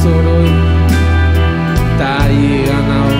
揃いたい穴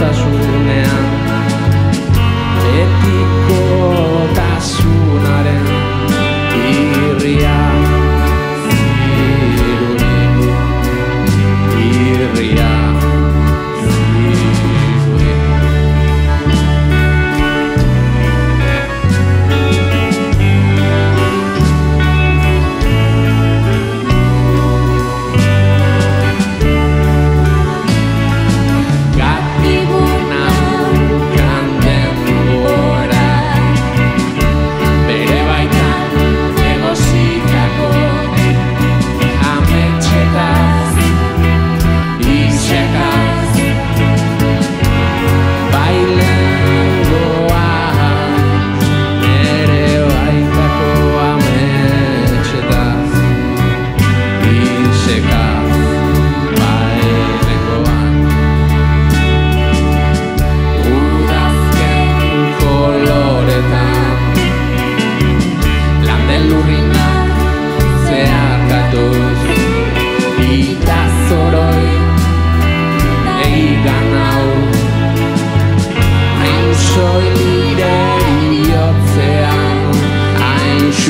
tanta tá chovendo. Né?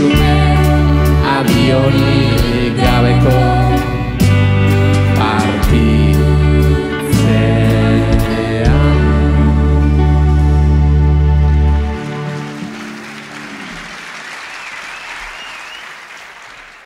I'll be your leader